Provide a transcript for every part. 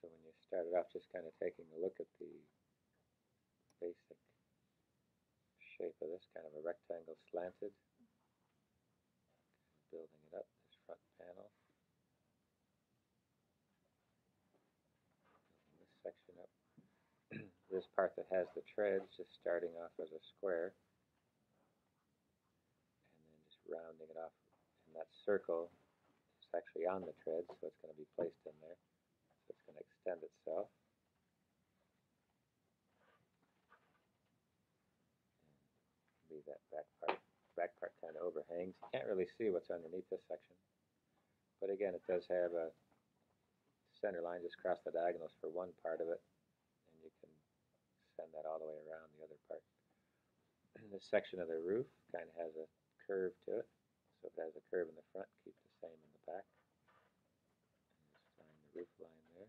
So when you started off just kind of taking a look at the basic shape of this, kind of a rectangle slanted, building it up, this front panel. Building this section up. this part that has the treads just starting off as a square and then just rounding it off and that circle is actually on the treads so it's going to be placed in there to extend itself and leave that back part back part kind of overhangs you can't really see what's underneath this section but again it does have a center line just across the diagonals for one part of it and you can send that all the way around the other part. this section of the roof kind of has a curve to it. So if it has a curve in the front, keep the same in the back. And just find the roof line there.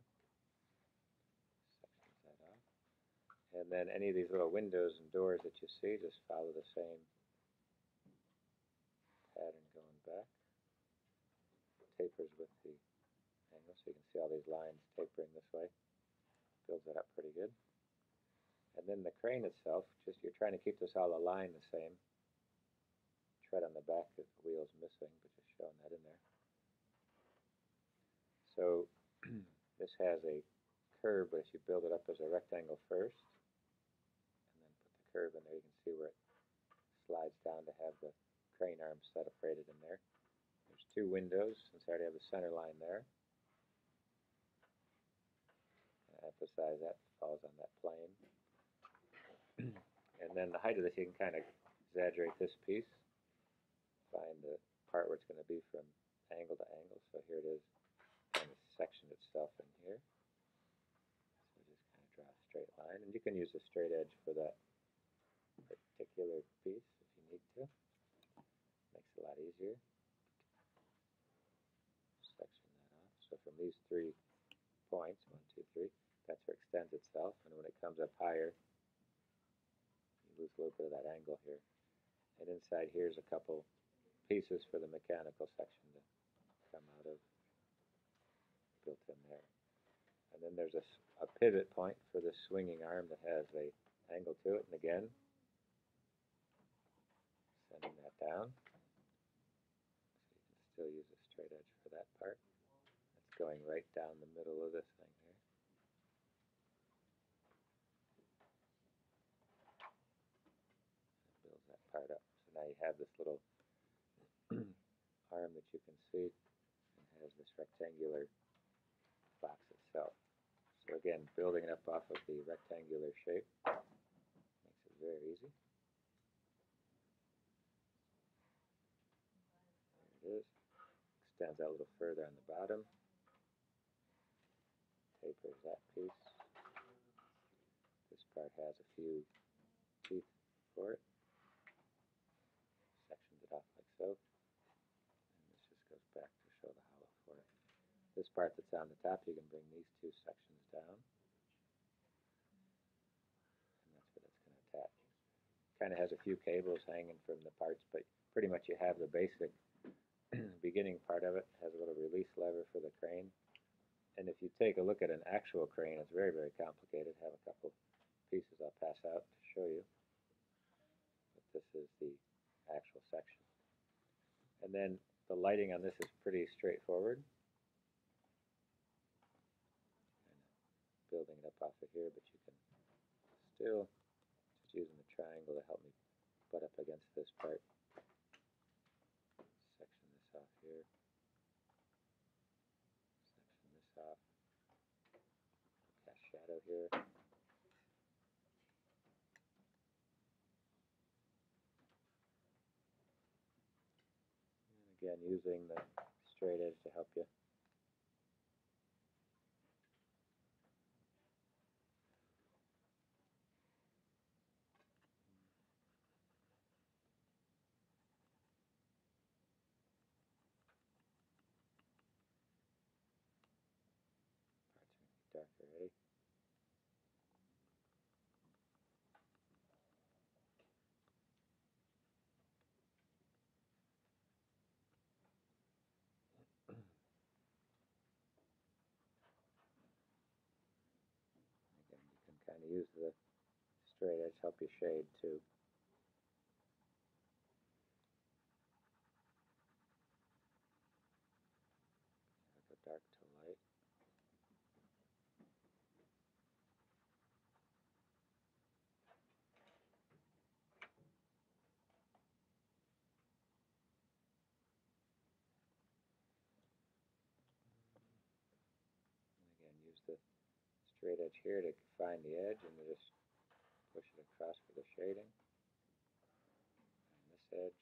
Sections that off. And then any of these little windows and doors that you see, just follow the same pattern going back. Tapers with the angle, so you can see all these lines tapering this way. Builds it up pretty good. And then the crane itself, just you're trying to keep this all aligned the same. Tread on the back, of the wheel's missing, but just showing that in there. So this has a curve, but if you build it up as a rectangle first, and then put the curve in there, you can see where it slides down to have the crane arm separated in there. There's two windows, since I already have the center line there. I emphasize that falls on that plane and then the height of this, you can kind of exaggerate this piece. Find the part where it's going to be from angle to angle. So here it is, kind of section itself in here. So just kind of draw a straight line. And you can use a straight edge for that particular piece if you need to. Makes it a lot easier. Section that off. So from these three points, one, two, three, that's where it extends itself. And when it comes up higher, you lose a little bit of that angle here. And inside here's a couple pieces for the mechanical section to come out of, built in there. And then there's a, a pivot point for the swinging arm that has a angle to it. And again, sending that down. So you can still use a straight edge for that part. That's going right down the middle of this thing here. Builds that part up. So now you have this little arm that you can see and has this rectangular box itself. So again, building it up off of the rectangular shape makes it very easy. There it is. Extends out a little further on the bottom. Tapers that piece. This part has a few teeth for it off like so. And this just goes back to show the hollow for it. This part that's on the top, you can bring these two sections down. And that's where that's going to attach. Kind of has a few cables hanging from the parts, but pretty much you have the basic beginning part of it. has a little release lever for the crane. And if you take a look at an actual crane, it's very, very complicated. I have a couple pieces I'll pass out to show you. But this is the actual section. And then the lighting on this is pretty straightforward. building it up off of here, but you can still just using the triangle to help me butt up against this part. Section this off here. Section this off. Cast shadow here. again using the straight edge to help you. Darker, ready? Of use the straight edge help you shade too. Go dark to light. And again, use the straight edge here to find the edge and just push it across for the shading. And this edge.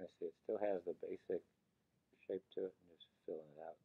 Kind of see it still has the basic shape to it and just filling it out.